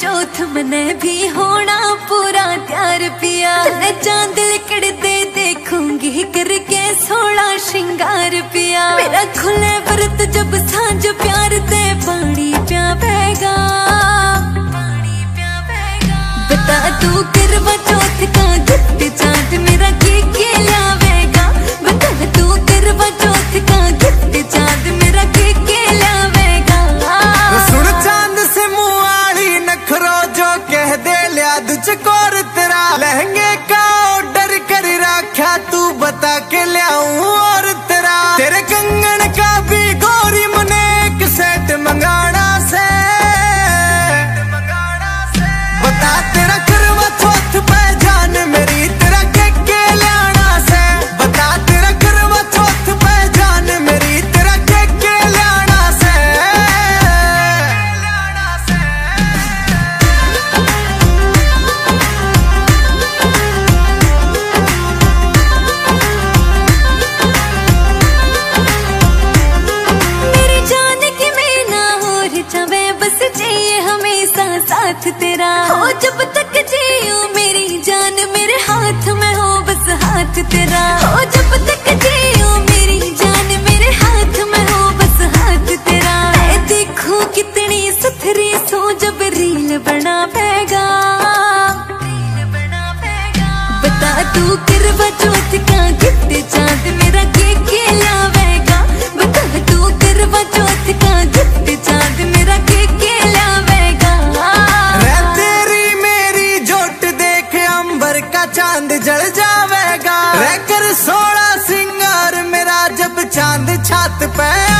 चौथ मने भी होना पूरा प्यार पिया। चाँद लिकड़ दे देखूँगी, करके सोना श्रृंगार पिया। मेरा खुले व्रत जब साँझ प्यार दे, पानी प्या बहगा बता तू falta que le aguante. साथ तेरा। हो जब तक जियो मेरी जान मेरे हाथ में हो बस हाथ तेरा। हो जब तक ਰਹਿ ਕਰ ਸੋਲਾ ਸਿੰਗਾਰ ਮੇਰਾ ਜਬ ਚਾਂਦ ਛਾਤ ਪੈ